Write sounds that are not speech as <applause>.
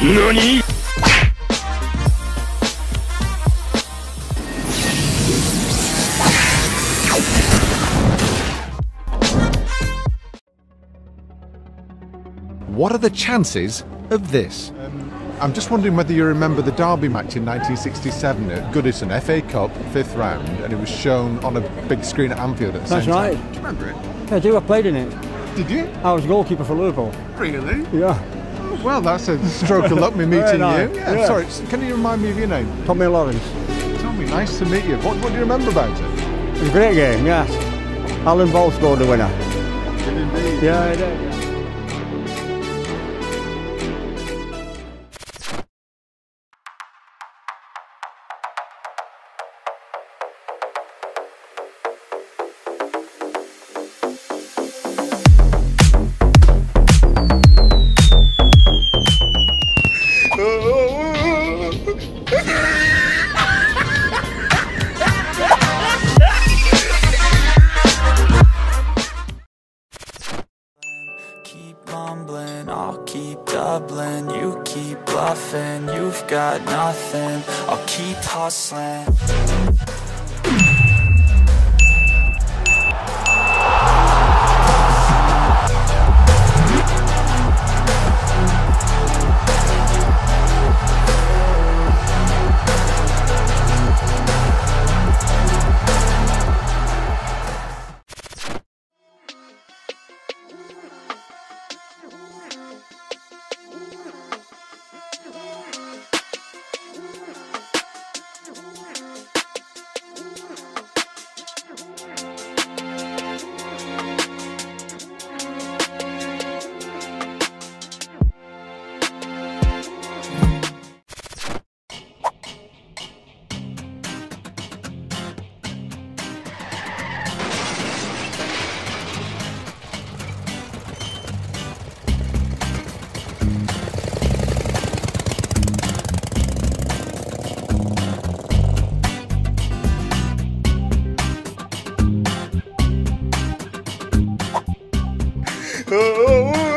NANI?! What are the chances of this? Um, I'm just wondering whether you remember the Derby match in 1967 at Goodison, FA Cup, fifth round, and it was shown on a big screen at Anfield at the That's same right. time. Do you remember it? Yeah, I do. I played in it. Did you? I was goalkeeper for Liverpool. Really? Yeah. Well, that's a stroke of luck me <laughs> meeting Very you. Yeah, Yeah. Sorry, can you remind me of your name? Tommy Lawrence. Tommy, nice to meet you. What, what do you remember about it? It was a great game, yes. Alan Ball scored the winner. indeed. Yeah, he did. Mumbling, I'll keep doubling. You keep bluffing, you've got nothing. I'll keep hustling Oh.